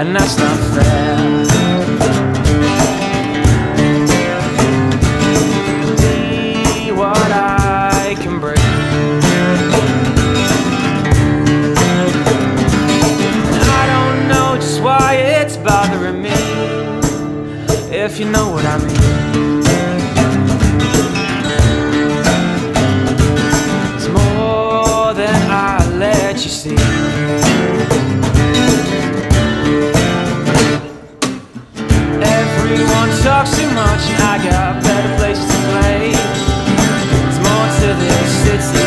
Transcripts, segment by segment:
and that's not fair. What I can I don't know just why it's bothering me, if you know what I mean. It's more than I let you see Everyone talks too much, and I got better places to play. There's more to this city,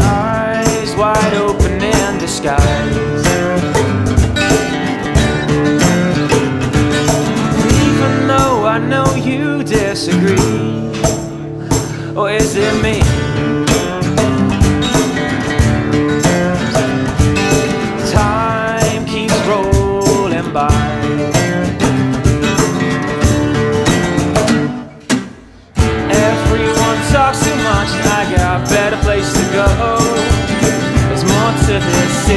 Eyes wide open. Even though I know you disagree, or is it me? Talks too much, I got a better place to go. There's more to this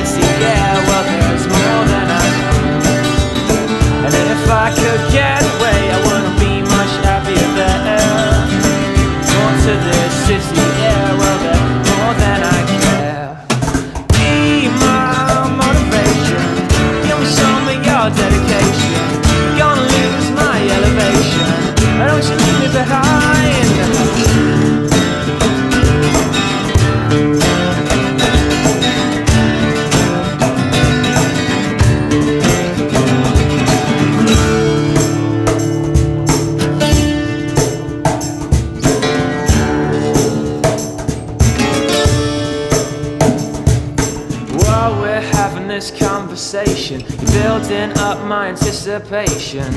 you're building up my anticipation.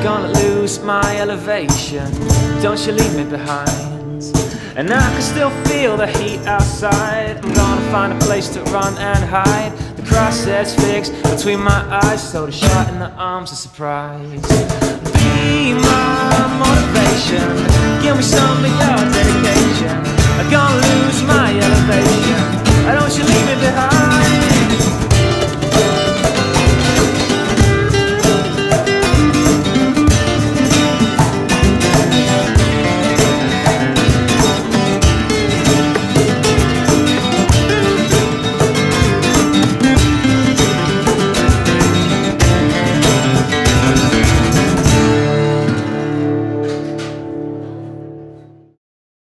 Gonna lose my elevation. Don't you leave me behind. And I can still feel the heat outside. I'm gonna find a place to run and hide. The crosshair's fixed between my eyes, so the shot in the arms a surprise. Be my motivation. Give me some of your